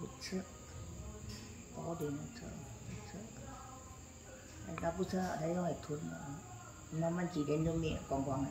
Hütse, Bodenhütse, Hütse. Đã bút ra ở đây rồi thun, mà mình chỉ đến đường miệng còn còn.